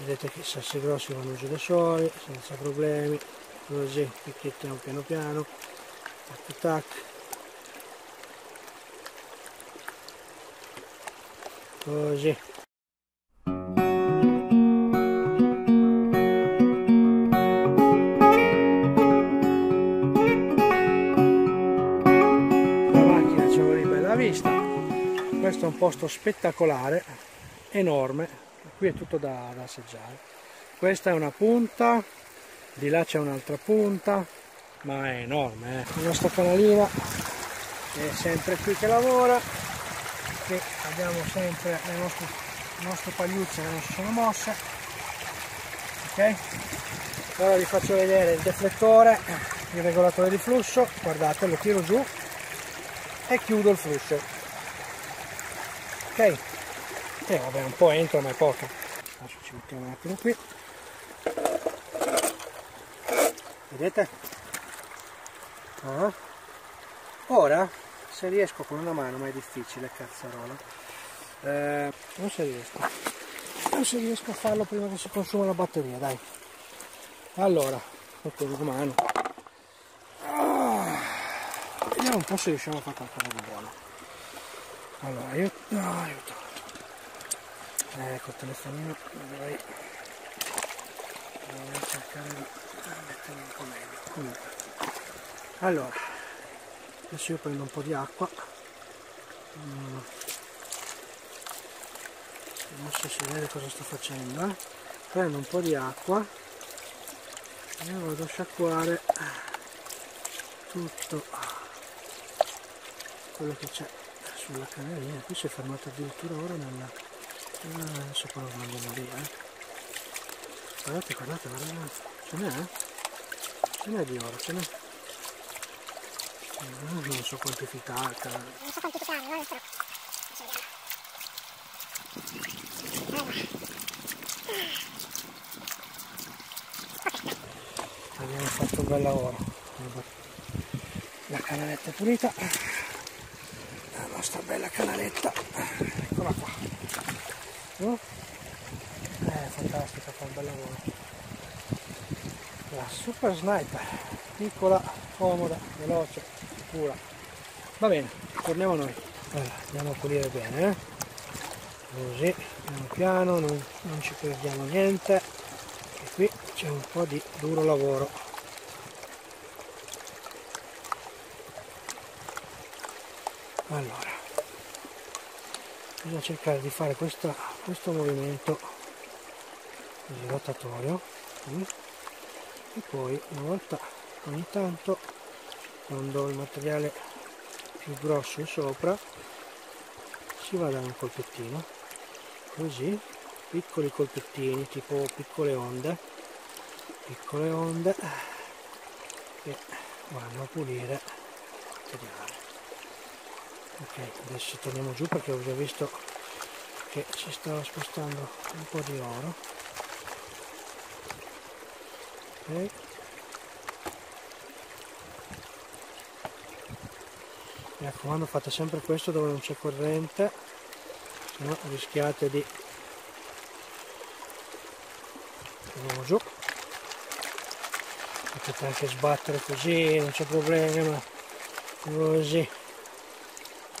vedete che i sassi grossi vanno giù da soli senza problemi così picchiettiamo piano piano tac tac così. La macchina c'è una bella vista. Questo è un posto spettacolare enorme qui è tutto da, da assaggiare. Questa è una punta di là c'è un'altra punta ma è enorme eh. la nostra canalina è sempre qui che lavora che abbiamo sempre le nostre, le nostre pagliuzze che non si sono mosse ok? Ora vi faccio vedere il deflettore il regolatore di flusso guardate lo tiro giù e chiudo il flusso ok e vabbè un po' entra ma è poco adesso ci mettiamo un attimo qui. Vedete? Ah. ora se riesco con una mano ma è difficile cazzarola. Eh, non se riesco. Non se riesco a farlo prima che si consuma la batteria dai. Allora con una mano. Ah. vediamo un po' se riusciamo a fare qualcosa di buono. Allora io aiuto ecco il telefonino dovrei, dovrei cercare di metterlo un po' meglio comunque allora adesso io prendo un po' di acqua mm. non so se vede cosa sto facendo eh? prendo un po' di acqua e vado a sciacquare tutto quello che c'è sulla canalina qui si è fermato addirittura ora nella ah, adesso poi lo mandiamo via eh. guardate guardate guardate. Ce n'è? Ce n'è di oro ce n'è? Non so quantificarla non so quantificarla non so. Abbiamo fatto un bel lavoro. La canaletta è pulita. La nostra bella canaletta. Eccola qua uh? è fantastica fa un bel lavoro la super sniper piccola comoda veloce pura va bene torniamo noi allora, andiamo a pulire bene eh? così piano piano non, non ci perdiamo niente e qui c'è un po' di duro lavoro allora bisogna cercare di fare questa, questo movimento rotatorio mm? e poi una volta ogni tanto quando il materiale più grosso è sopra si va a dare un colpettino così piccoli colpettini tipo piccole onde piccole onde che vanno a pulire il materiale ok adesso torniamo giù perché ho già visto che si stava spostando un po' di oro. Ok. Mi raccomando fate sempre questo dove non c'è corrente se no rischiate di andiamo giù. Potete anche sbattere così non c'è problema. Così.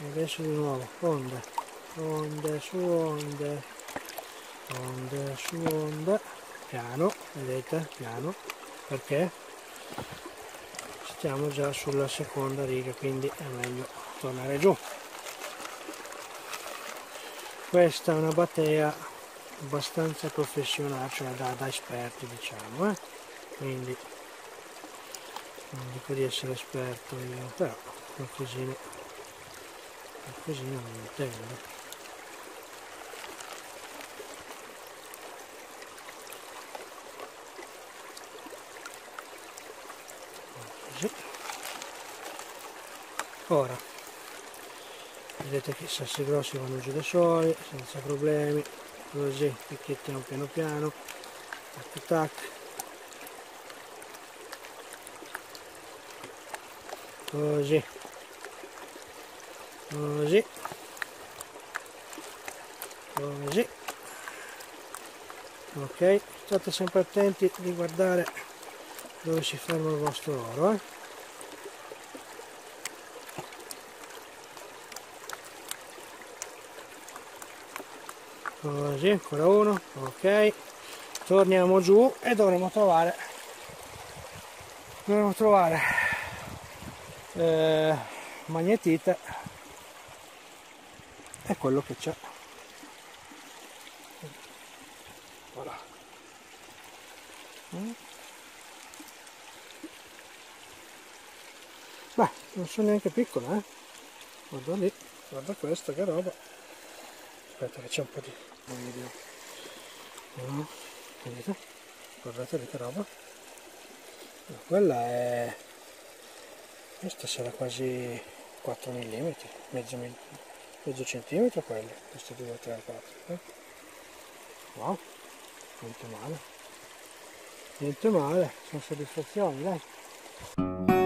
E adesso di nuovo onde onde su onde. Onde su onde. Piano vedete? Piano. Perché? Stiamo già sulla seconda riga quindi è meglio tornare giù. Questa è una battea abbastanza professionale cioè da, da esperti diciamo eh? quindi non dico di essere esperto io però qualcosina qualcosina non intendo così ora vedete che i sassi grossi vanno giù da soli senza problemi così picchiettiamo piano piano tac tac. Così. Così. Così. Ok state sempre attenti di guardare dove si ferma il vostro oro eh? così ancora uno ok torniamo giù e dovremo trovare dovremo trovare eh, magnetite è quello che c'è voilà. Beh non sono neanche piccole eh. Guarda lì guarda questa che roba. Aspetta che c'è un po' di video. No, vedete? Guardate lì che roba. No, quella è questa sarà quasi 4 mm mezzo, mezzo centimetro quelle queste 2 3 4 eh? wow niente male. Niente male sono soddisfazioni dai